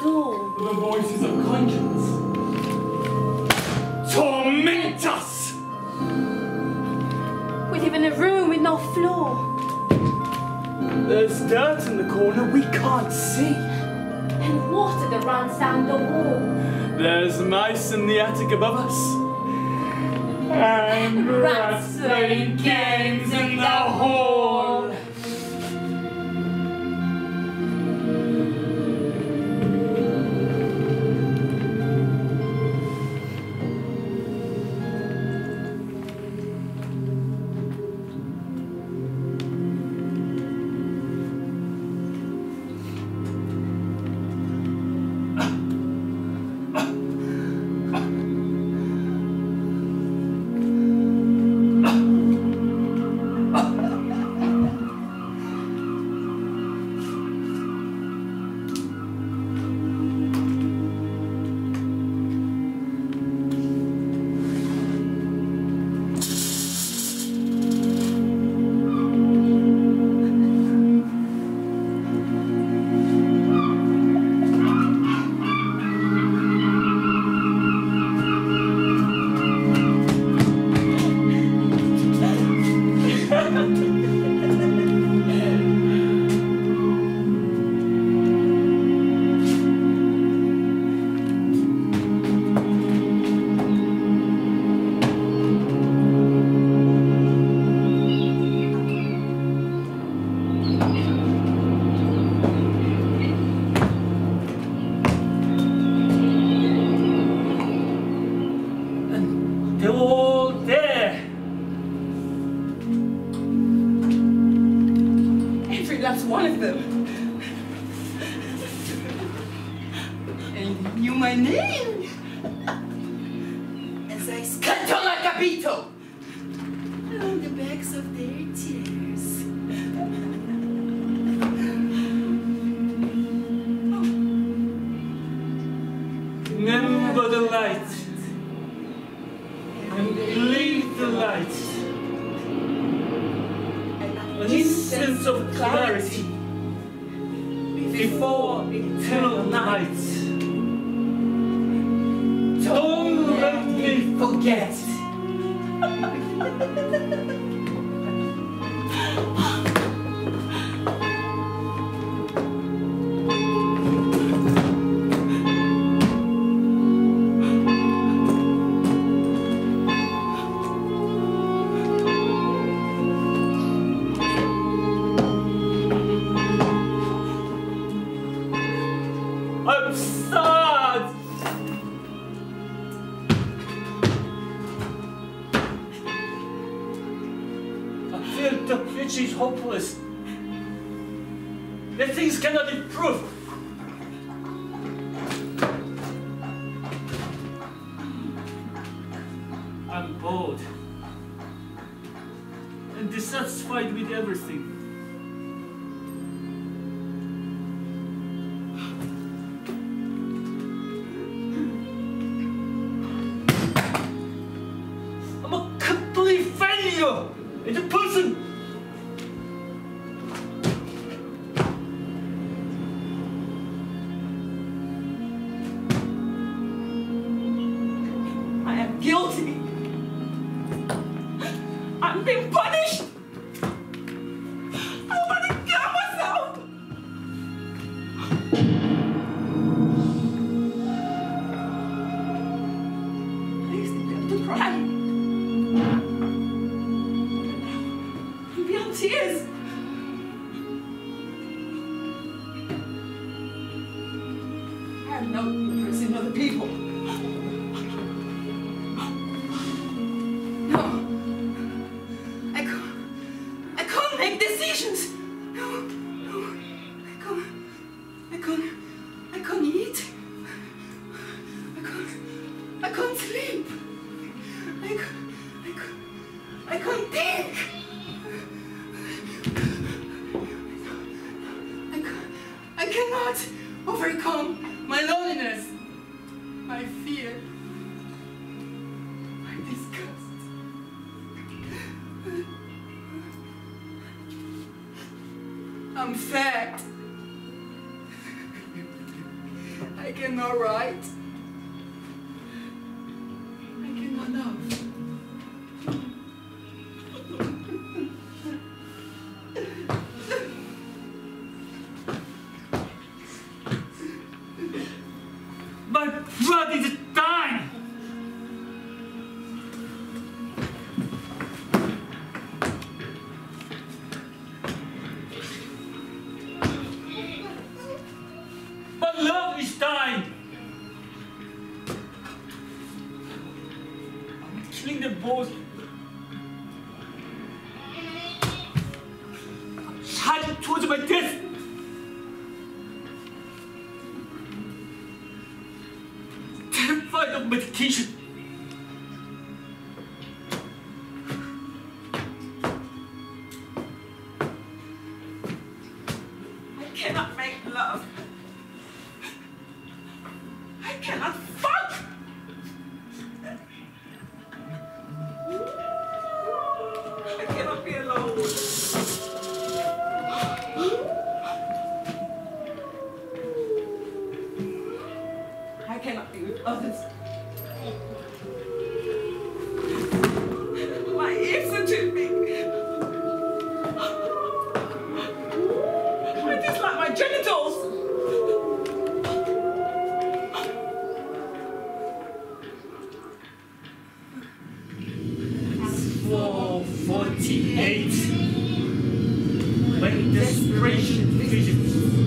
The voices of conscience torment us. We live in a room with no floor. There's dirt in the corner we can't see. And water that runs down the wall. There's mice in the attic above us. And rats playing games in the hall. Last one of them. And you knew my name. I cannot overcome my loneliness, my fear, my disgust. I'm fat. I cannot write. Charging towards my death! terrified of medication. 1988 desperation visions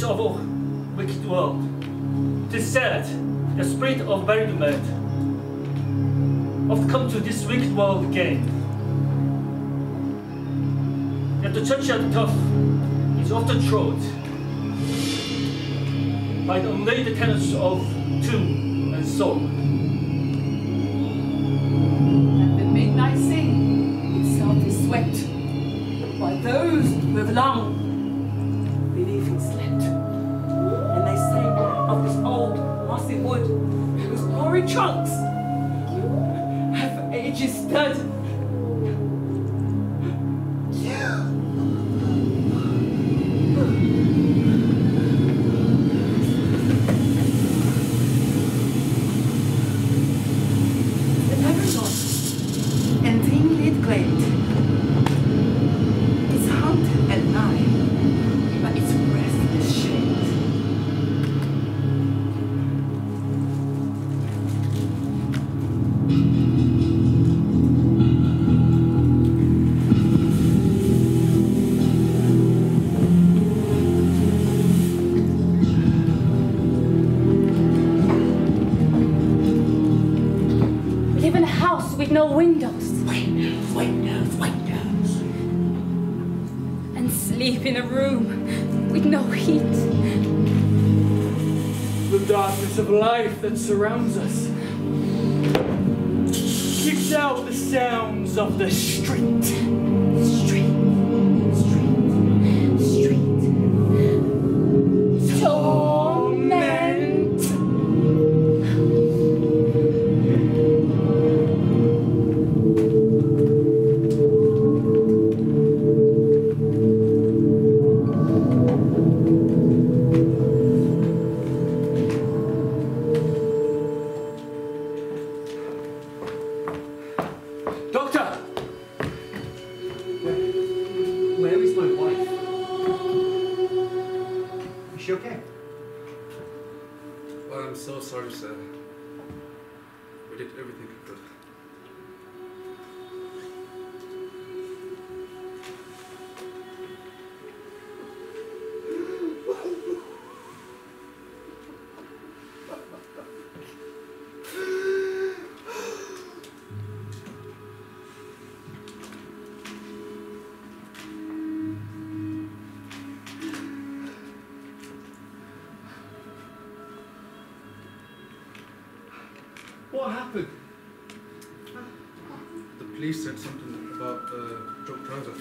of a wicked world, it is said the spirit of men, oft come to this wicked world again. That the church churchyard tough is often trod by the unlaid tenants of tomb and soul. And the midnight sing itself is swept by those who have long believing slept. And they sing of this old mossy wood whose hoary trunks have ages stood. surrounds us kicks out the sounds of the street. What happened? The police said something about uh, drug driver.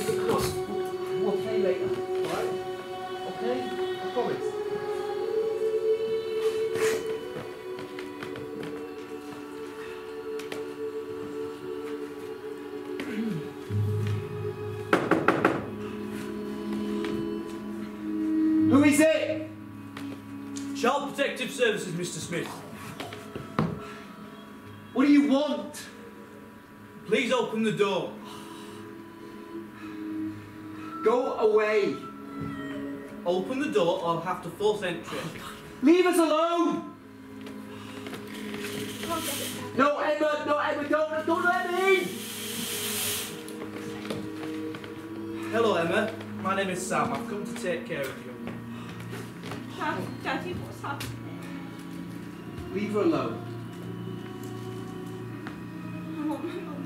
It's the cost. We'll play later. Alright? Okay? I promise. Who is it? Child Protective Services, Mr. Smith. What do you want? Please open the door. Away. Open the door, or I'll have to force entry. Leave us alone. No, Emma, no, Emma, don't, don't let me in. Hello, Emma. My name is Sam. I've come to take care of you. Dad, Daddy, what's happening? Leave her alone. I want my mum.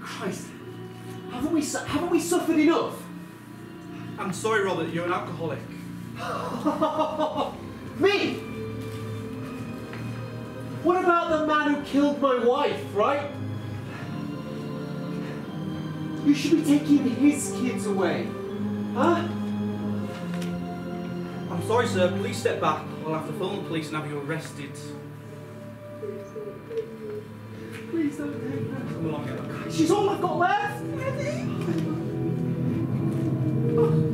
Christ, haven't we, haven't we suffered enough? I'm sorry, Robert. You're an alcoholic. Me? What about the man who killed my wife, right? You should be taking his kids away. Huh? I'm sorry, sir. Please step back. I'll have to phone the police and have you arrested. Please don't take her. Come along, Emma. She's all I've got left. I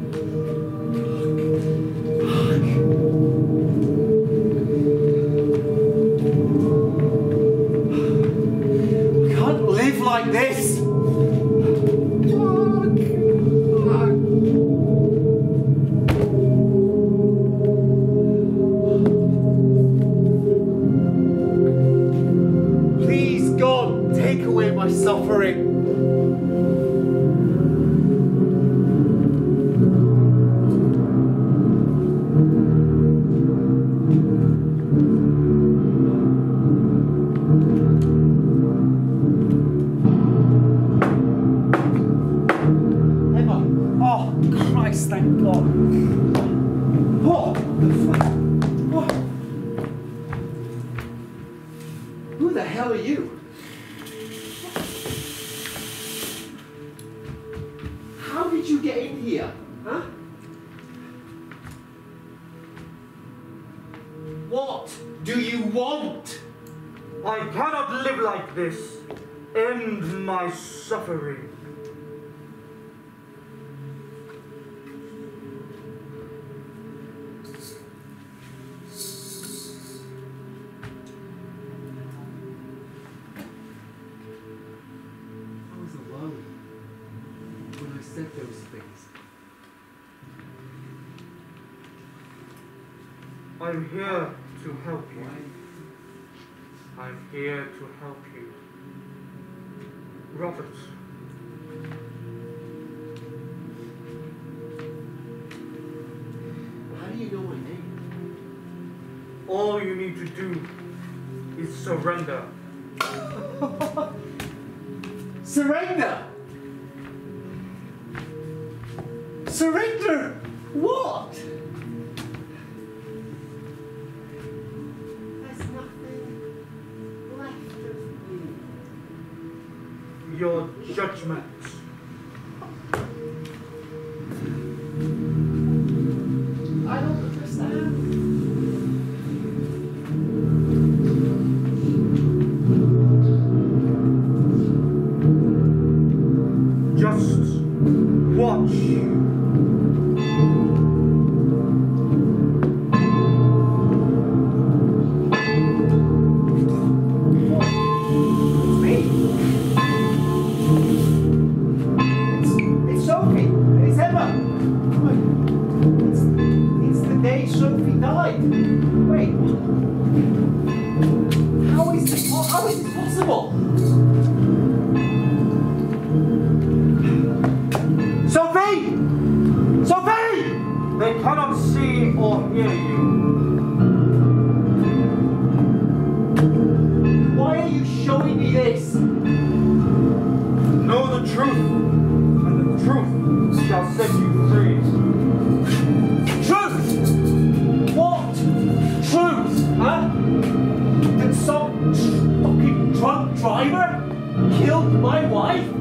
I'm here to help you. I'm here to help you. Robert. How do you know my name? All you need to do is surrender. Judgment. This? Know the truth, and the truth shall set you free. Truth! What? Truth? Huh? Did some fucking drunk driver kill my wife?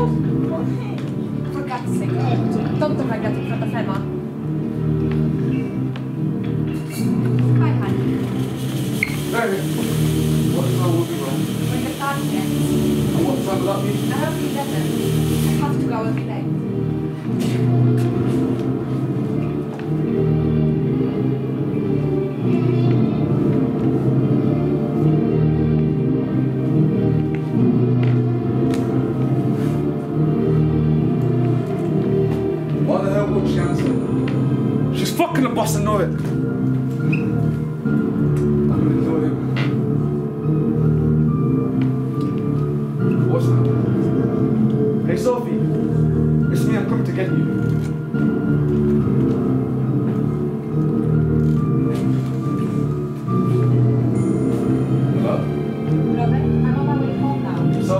For God's sake, don't talk like that in front of Emma.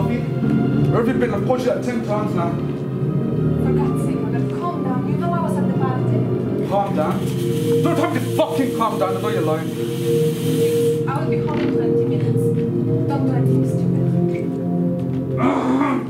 Now. Sophie? Where have you been? I've called you like 10 times now. For God's sake, Robert, calm down. You know I was at the party. Calm down. Don't have to fucking calm down, I know you're lying. I will be home in 20 minutes. Don't do anything stupid. Ah.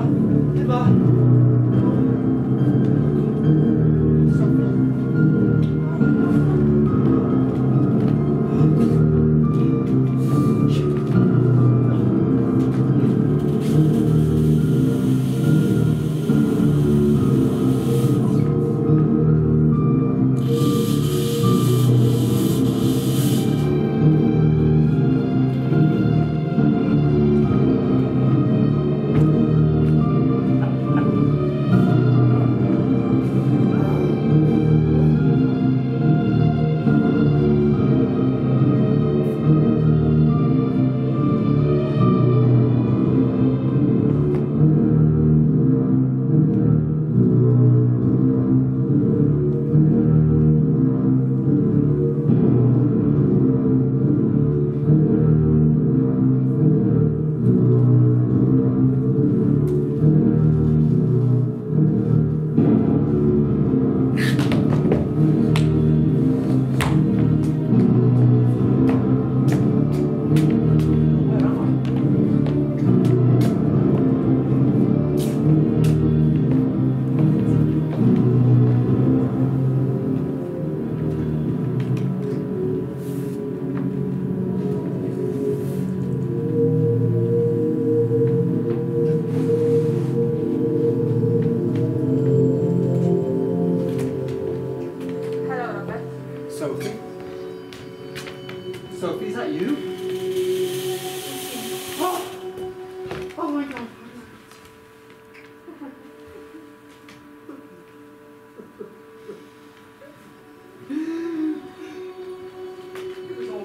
Emma? Emma? Where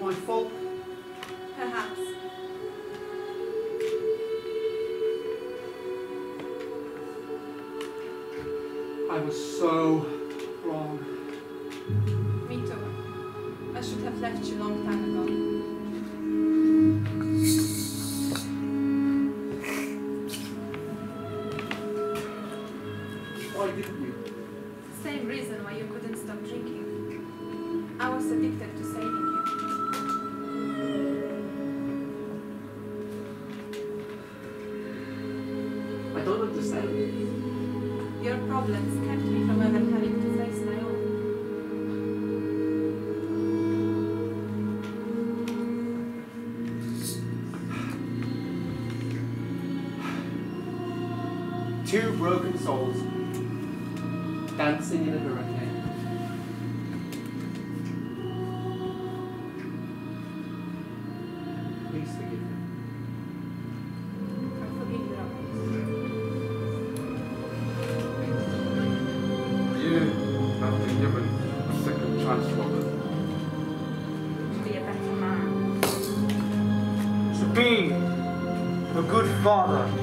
my fault. Perhaps. I was so wrong. Me too. I should have left you long time ago. Why didn't you? Same reason why you couldn't stop drinking. I was addicted don't understand. Your problems kept me from ever having to face my own. Two broken souls dancing in a hurricane. Good